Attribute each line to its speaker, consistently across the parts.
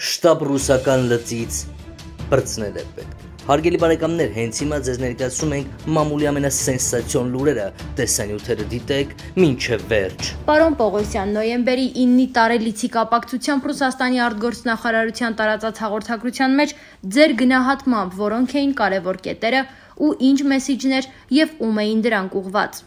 Speaker 1: շտաբ ռուսական լծից բրցնել է պետք։ Հարգելի բարեկամներ, հենց հիմա ձեզ ներկայացնում ենք մամուլի ամենասենսացիոն լուրերը։ Տեսանյութերը դիտեք մինչև վերջ։
Speaker 2: Պարոն Պողոսյան, նոյեմբերի 9-ի տարելիցի կապակցությամբ Ռուսաստանի արտգործնախարարության տարածած հաղորդագրության մեջ ձեր գնահատմամբ որոնք էին կարևոր կետերը ու ինչ մեսիջներ եւ ում էին դրանք ուղված։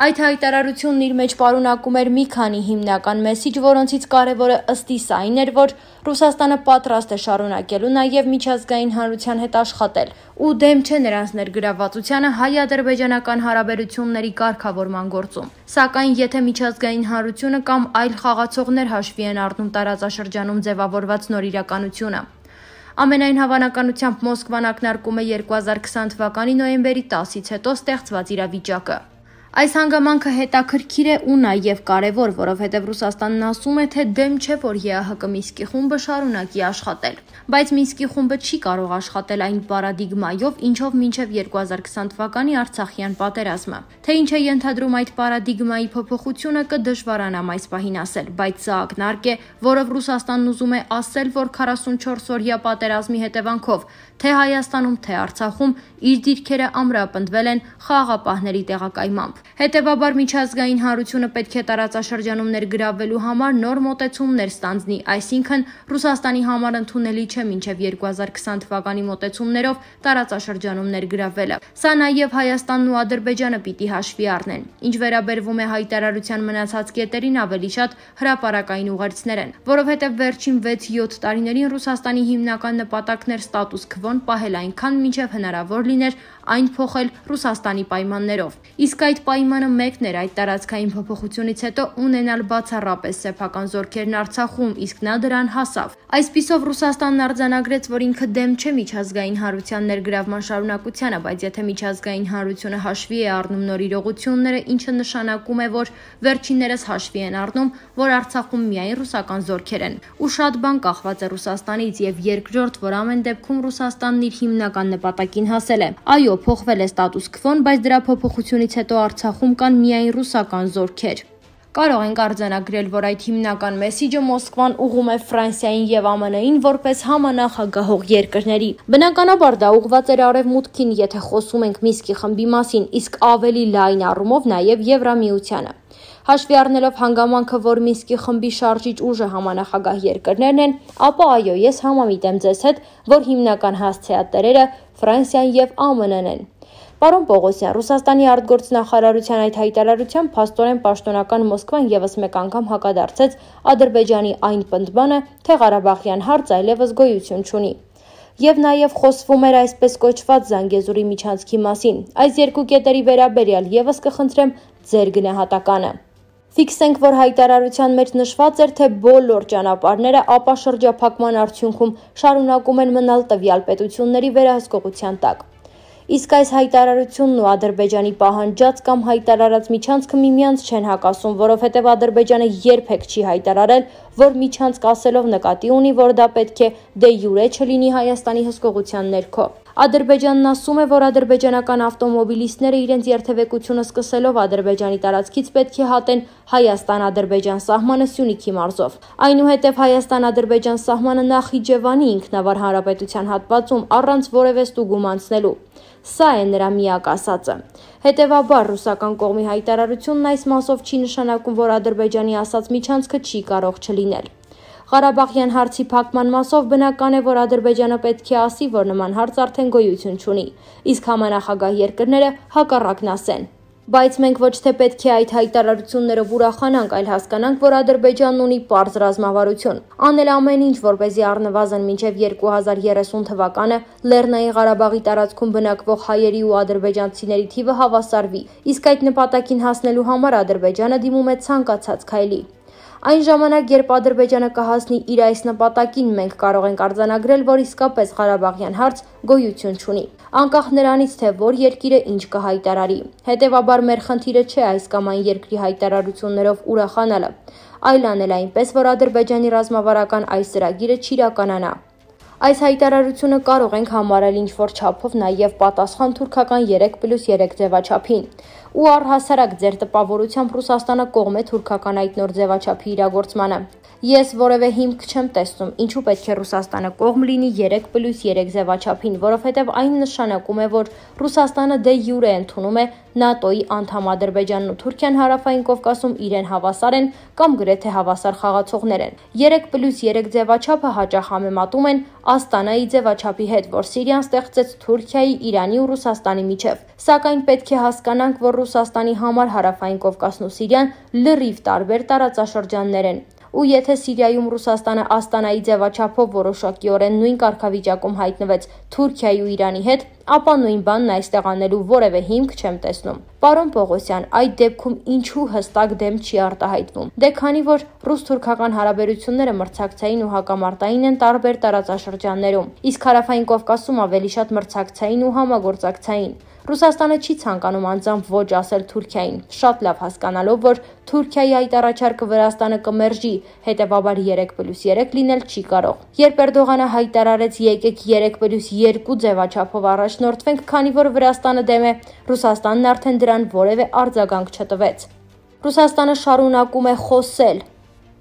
Speaker 2: Այդ հայտարարությունն իր մեջ պարունակում էր մի քանի հիմնական մեսիջ, որոնցից կարևորը ըստ իս այն էր, որ Ռուսաստանը պատրաստ է շարունակելու նաև միջազգային հանրության հետ աշխատել ու դեմ չէ նրանց ներգրավվածությանը հայ-ադրբեջանական հարաբերությունների կարգավորման գործում։ Սակայն եթե միջազգային հանրությունը կամ այլ խաղացողներ հաշվի են առնում տարածաշրջանում ձևավորված նոր իրականությունը, Ամենայն հավանականությամբ Մոսկվան ակնարկում է 2020 թվականի նոյեմբերի 10-ից հետո ստեղծված իրավիճակը։ Այս հանգամանքը հետաքրքիր է ու նաև կարևոր, որովհետև Ռուսաստանն ասում է, թե դեմ չէ, որ ԵԱՀԿ Մինսկի խումբը շարունակի աշխատել։ Բայց Մինսկի խումբը չի կարող աշխատել այն պարադիգմայով, ինչով մինչև 2020 թվականի Արցախյան պատերազմը։ Թե ինչ է ենթադրում այդ պարադիգմայի փոփոխությունը կդժվարանամ այս պահին ասել, բայց սա ակնարկ է, որով Ռուսաստանն ուզում է ասել, որ 44 օրյա պատերազմի հետևանքով թե Հայաստանում, թե Արցախում իր դիրքերը ամրապնդվել են խաղաղապահների տեղակայմամբ։ Հետևաբար միջազգային հանրությունը պետք է տարածաշրջանում ներգրավվելու համար նոր մոտեցումներ ստանձնի, այսինքն Ռուսաստանի համար ընդունելի չէ մինչև 2020 թվականի մոտեցումներով տարածաշրջանում ներգրավվելը։ Սա նաև Հայաստանն ու Ադրբեջանը պիտի հաշվի առնեն։ Ինչ վերաբերվում է հայտարարության մնացած կետերին, ավելի շատ հրաապարակային ուղերձներ են, որովհետև վերջին 6-7 տարիներին Ռուսաստանի հիմնական նպատակն էր ստատուս քվոն պահել այնքան, մինչև հնարավոր լիներ այն փոխել Ռուսաստանի պայմաններով։ Իսկ այդ պայմանը մեկն էր այդ տարածքային փոփոխությունից հետո ունենալ բացառապես սեփական զորքերն Արցախում, իսկ նա դրան հասավ։ Այսպիսով Ռուսաստանն արձանագրեց, որ ինքը դեմ չէ միջազգային հանրության ներգրավման շարունակությանը, բայց եթե միջազգային հանրությունը հաշվի է առնում նոր իրողությունները, ինչը նշանակում է, որ վերջիններս հաշվի են առնում, որ Արցախում միայն ռուսական զորքեր են։ Ու շատ բան կախված է Ռուսաստանից եւ երկրորդ, որ ամեն դեպքում Ռուսաստանն իր հիմնական նպատակին հասել է։ Այո, փոխվել է ստատուս քվոն, բայց դրա փոփոխությունից հետո Արցախում կան միայն ռուսական զորքեր։ Կարող ենք արձանագրել, որ այդ հիմնական մեսիջը Մոսկվան ուղում է Ֆրանսիային եւ ԱՄՆ-ին որպես համանախագահող երկրների։ Բնականաբար դա ուղված էր արևմուտքին, եթե խոսում ենք Միսկի խմբի մասին, իսկ ավելի լայն առումով նաեւ Եվրամիությանը։ Հաշվի առնելով հանգամանքը, որ Մինսկի խմբի շարժիչ ուժը համանախագահ երկրներն են, ապա այո, ես համամիտ եմ ձեզ հետ, որ հիմնական հասցեատերերը Ֆրանսիան եւ ԱՄՆ-ն են։ Պարոն Պողոսյան, Ռուսաստանի արտգործնախարարության այդ հայտարարությամբ փաստորեն պաշտոնական Մոսկվան եւս մեկ անգամ հակադարձեց Ադրբեջանի այն պնդմանը, թե Ղարաբաղյան հարց այլևս գոյություն չունի եւ նաեւ խոսվում էր այսպես կոչված Զանգեզուրի միջանցքի մասին։ Այս երկու կետերի վերաբերյալ եւս կխնդրեմ ձեր գնահատականը։ Ֆիքսենք, որ հայտարարության մեջ նշված էր, թե բոլոր ճանապարհները ապա շրջափակման արդյունքում շարունակում են մնալ տվյալ պետությունների վերահսկողության տակ։ Իսկ այս հայտարարությունն ու Ադրբեջանի պահանջած կամ հայտարարած միջանցքը միմյանց չեն հակասում, որովհետև Ադրբեջանը երբեք չի հայտարարել, որ միջանցք ասելով նկատի ունի, որ դա պետք է դե յուրե չլինի Հայաստանի հսկողության ներքո։ Ադրբեջանն ասում է, որ ադրբեջանական ավտոմոբիլիստները իրենց երթևեկությունը սկսելով Ադրբեջանի տարածքից պետք է հատեն Հայաստան-Ադրբեջան սահմանը Սյունիքի մարզով։ Այնուհետև Հայաստան-Ադրբեջան սահմանը Նախիջևանի ինքնավար հանրապետության հատվածում առանց որևէ ստուգում անցնելու։ Սա է նրա միակ ասածը։ Հետևաբար ռուսական կողմի հայտարարությունն այս մասով չի նշանակում, որ Ադրբեջանի ասած միջանցքը չի կարող չլինել։ Ղարաբաղյան հարցի փակման մասով բնական է, որ Ադրբեջանը պետք է ասի, որ նման հարց արդեն գոյություն չունի, իսկ համանախագահ երկրները հակառակն ասեն։ Բայց մենք ոչ թե պետք է այդ հայտարարություններով ուրախանանք, այլ հասկանանք, որ Ադրբեջանն ունի པարզ ռազմավարություն։ Անել ամեն ինչ, որպեսզի առնվազն մինչև 2030 թվականը Լեռնային Ղարաբաղի տարածքում բնակվող հայերի ու ադրբեջանցիների թիվը հավասարվի։ Իսկ այդ նպատակին հասնելու համար Ադրբեջանը դիմում է ցանկացած քայլի։ Այն ժամանակ, երբ Ադրբեջանը կհասնի իր այս նպատակին, մենք կարող ենք արձանագրել, որ իսկապես Ղարաբաղյան հարց գոյություն չունի, անկախ նրանից, թե որ երկիրը ինչ կհայտարարի։ Հետևաբար մեր խնդիրը չէ այս կամ այն երկրի հայտարարություններով ուրախանալը, այլ անել այնպես, որ Ադրբեջանի ռազմավարական այս ծրագիրը չիրականանա։ Այս հայտարարությունը կարող ենք համարել ինչ-որ չափով նաև պատասխան թուրքական 3+3 ձևաչափին։ Ու առհասարակ ձեր տպավորությամբ Ռուսաստանը կողմ է թուրքական այդ նոր ձևաչափի իրագործմանը։ Ես որևէ հիմք չեմ տեսնում, ինչու պետք է Ռուսաստանը կողմ լինի 3+3 ձևաչափին, որովհետև այն նշանակում է, որ Ռուսաստանը դե յուրե ընդունում է ՆԱՏՕ-ի անդամ Ադրբեջանն ու Թուրքիան հարավային Կովկասում իրեն հավասար են կամ գրեթե հավասար խաղացողներ են։ 3+3 ձևաչափը հաճախ համեմատում են Աստանայի ձևաչափի հետ, որ Սիրիան ստեղծեց Թուրքիայի, Իրանի ու Ռուսաստանի միջև։ Սակայն պետք է հասկանանք, որ Ռուսաստանի համար հարավային Կովկասն ու Սիրիան լրիվ տարբեր տարածաշրջաններ են ու եթե Սիրիայում Ռուսաստանը Աստանայի ձևաչափով որոշակիորեն նույն կարգավիճակում հայտնվեց Թուրքիայի ու Իրանի հետ, ապա նույն բանն այստեղ անելու որևէ հիմք չեմ տեսնում։ Պարոն Պողոսյան, այդ դեպքում ինչու հստակ դեմ չի արտահայտվում։ Դե քանի որ ռուս-թուրքական հարաբերությունները մրցակցային ու հակամարտային են տարբեր տարածաշրջաններում, իսկ հարավային Կովկասում ավելի շատ մրցակցային ու համագործակցային։ Ռուսաստանը չի ցանկանում անձամբ ոչ ասել Թուրքիային, շատ լավ հասկանալով, որ Թուրքիայի այդ առաջարկը Վրաստանը կմերժի, հետևաբար 3+3 լինել չի կարող։ Երբ Էրդողանը հայտարարեց եկեք 3+2 ձևաչափով առաջնորդվենք, քանի որ Վրաստանը դեմ է, Ռուսաստանն արդեն դրան որևէ արձագանք չտվեց։ Ռուսաստանը շարունակում է խոսել,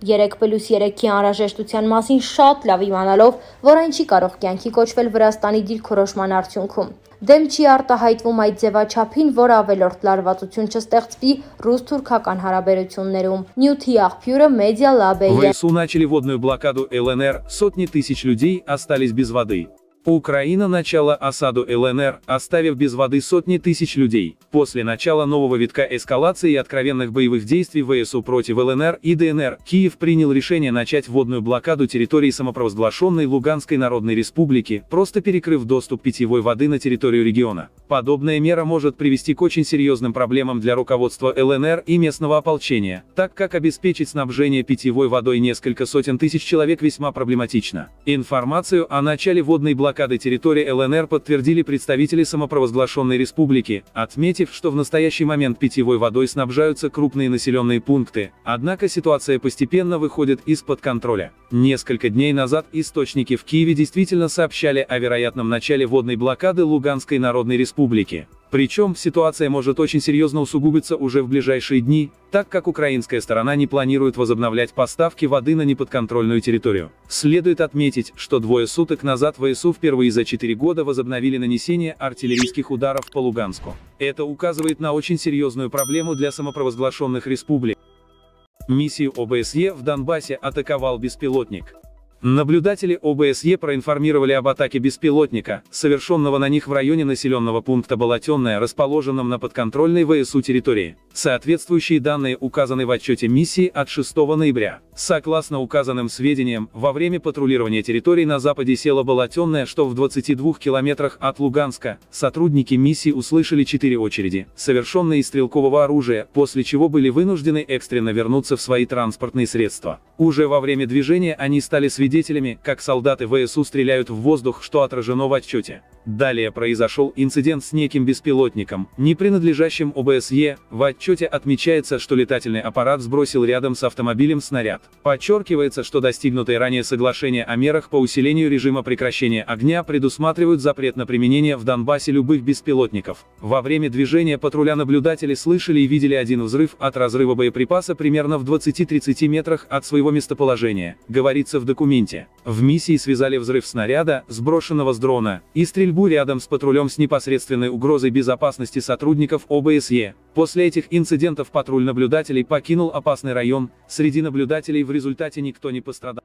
Speaker 2: 3+3-ի անհրաժեշտության մասին շատ լավ իմանալով, որ այն չի կարող կյանքի կոչվել Վրաստանի դիրքորոշման արդյունքում դեմ չի արտահայտվում այդ ձևաչափին, որ ավելորդ լարվածություն չստեղծվի ռուս-թուրքական հարաբերություններում։ Նյութի աղբյուրը Media Lab է։
Speaker 3: ВСУ начали водную блокаду ЛНР, сотни тысяч людей остались без воды. Украина начала осаду ЛНР, оставив без воды сотни тысяч людей. После начала нового витка эскалации и откровенных боевых действий ВСУ против ЛНР и ДНР, Киев принял решение начать водную блокаду территории самопровозглашенной Луганской Народной Республики, просто перекрыв доступ питьевой воды на территорию региона. Подобная мера может привести к очень серьезным проблемам для руководства ЛНР и местного ополчения, так как обеспечить снабжение питьевой водой несколько сотен тысяч человек весьма проблематично. Информацию о начале водной блокады блокады территории ЛНР подтвердили представители самопровозглашенной республики, отметив, что в настоящий момент питьевой водой снабжаются крупные населенные пункты, однако ситуация постепенно выходит из-под контроля. Несколько дней назад источники в Киеве действительно сообщали о вероятном начале водной блокады Луганской Народной Республики. Причем, ситуация может очень серьезно усугубиться уже в ближайшие дни, так как украинская сторона не планирует возобновлять поставки воды на неподконтрольную территорию. Следует отметить, что двое суток назад ВСУ впервые за 4 года возобновили нанесение артиллерийских ударов по Луганску. Это указывает на очень серьезную проблему для самопровозглашенных республик. Миссию ОБСЕ в Донбассе атаковал беспилотник. Наблюдатели ОБСЕ проинформировали об атаке беспилотника, совершенного на них в районе населенного пункта Болотенное, расположенном на подконтрольной ВСУ территории. Соответствующие данные указаны в отчете миссии от 6 ноября. Согласно указанным сведениям, во время патрулирования территорий на западе села Болотенное, что в 22 километрах от Луганска, сотрудники миссии услышали четыре очереди, совершенные из стрелкового оружия, после чего были вынуждены экстренно вернуться в свои транспортные средства. Уже во время движения они стали свидетелями, как солдаты ВСУ стреляют в воздух, что отражено в отчете. Далее произошел инцидент с неким беспилотником, не принадлежащим ОБСЕ, в отмечается, что летательный аппарат сбросил рядом с автомобилем снаряд. Подчеркивается, что достигнутые ранее соглашения о мерах по усилению режима прекращения огня предусматривают запрет на применение в Донбассе любых беспилотников. Во время движения патруля наблюдатели слышали и видели один взрыв от разрыва боеприпаса примерно в 20-30 метрах от своего местоположения, говорится в документе. В миссии связали взрыв снаряда, сброшенного с дрона, и стрельбу рядом с патрулем с непосредственной угрозой безопасности сотрудников ОБСЕ. После этих инцидентов патруль наблюдателей покинул опасный район, среди наблюдателей в результате никто не пострадал.